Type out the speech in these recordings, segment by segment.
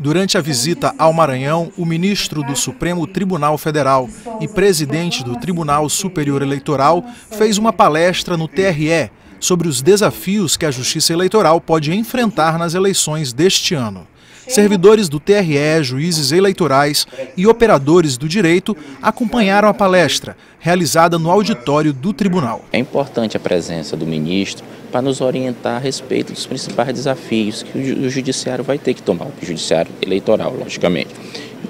Durante a visita ao Maranhão, o ministro do Supremo Tribunal Federal e presidente do Tribunal Superior Eleitoral fez uma palestra no TRE sobre os desafios que a Justiça Eleitoral pode enfrentar nas eleições deste ano. Servidores do TRE, juízes eleitorais e operadores do direito acompanharam a palestra, realizada no auditório do tribunal. É importante a presença do ministro para nos orientar a respeito dos principais desafios que o judiciário vai ter que tomar, o judiciário eleitoral, logicamente.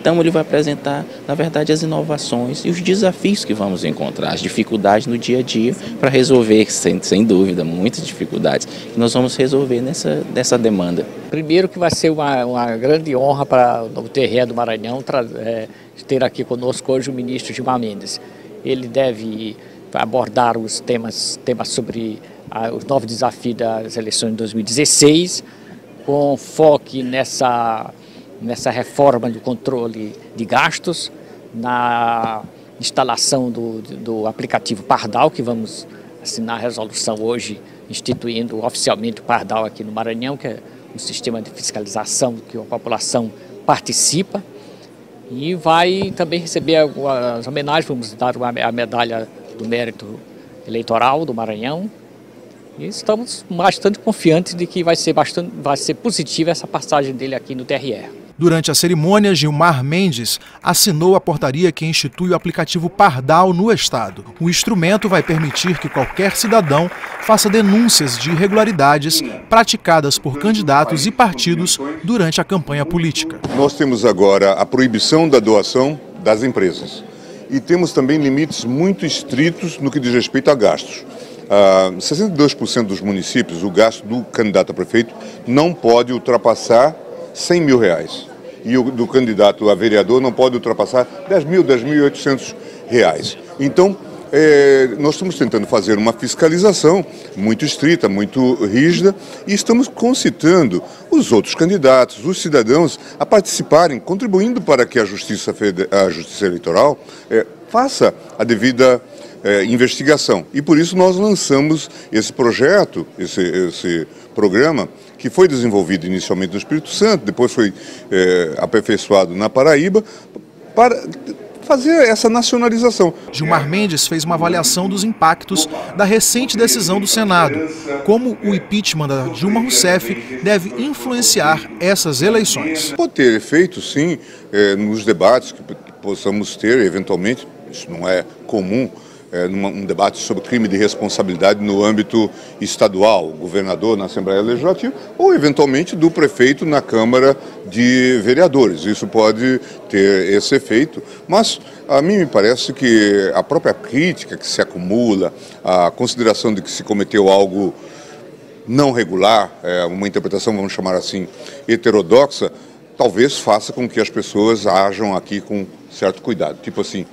Então ele vai apresentar, na verdade, as inovações e os desafios que vamos encontrar, as dificuldades no dia a dia para resolver, sem, sem dúvida, muitas dificuldades que nós vamos resolver nessa, nessa demanda. Primeiro que vai ser uma, uma grande honra para o TRE do Maranhão é, ter aqui conosco hoje o ministro Gilmar Mendes. Ele deve abordar os temas, temas sobre os novos desafios das eleições de 2016, com foco nessa nessa reforma do controle de gastos, na instalação do, do aplicativo Pardal, que vamos assinar a resolução hoje, instituindo oficialmente o Pardal aqui no Maranhão, que é um sistema de fiscalização que a população participa. E vai também receber as homenagens, vamos dar a medalha do mérito eleitoral do Maranhão. E estamos bastante confiantes de que vai ser, bastante, vai ser positiva essa passagem dele aqui no TRE. Durante a cerimônia, Gilmar Mendes assinou a portaria que institui o aplicativo Pardal no Estado. O instrumento vai permitir que qualquer cidadão faça denúncias de irregularidades praticadas por candidatos e partidos durante a campanha política. Nós temos agora a proibição da doação das empresas. E temos também limites muito estritos no que diz respeito a gastos. Uh, 62% dos municípios, o gasto do candidato a prefeito não pode ultrapassar 100 mil reais e o do candidato a vereador não pode ultrapassar 10 mil, 10.800 reais. Então, é, nós estamos tentando fazer uma fiscalização muito estrita, muito rígida, e estamos concitando os outros candidatos, os cidadãos, a participarem, contribuindo para que a Justiça, a justiça Eleitoral é, faça a devida é, investigação. E por isso nós lançamos esse projeto, esse, esse programa, que foi desenvolvido inicialmente no Espírito Santo, depois foi é, aperfeiçoado na Paraíba, para fazer essa nacionalização. Gilmar Mendes fez uma avaliação dos impactos da recente decisão do Senado, como o impeachment da Dilma Rousseff deve influenciar essas eleições. Pode ter efeito, sim, é, nos debates que possamos ter, eventualmente, isso não é comum, é, num debate sobre crime de responsabilidade no âmbito estadual, governador na Assembleia Legislativa ou eventualmente do prefeito na Câmara de Vereadores. Isso pode ter esse efeito, mas a mim me parece que a própria crítica que se acumula, a consideração de que se cometeu algo não regular, é, uma interpretação, vamos chamar assim, heterodoxa, talvez faça com que as pessoas ajam aqui com certo cuidado. Tipo assim,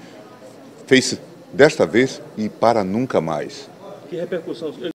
fez desta vez e para nunca mais. Que repercussão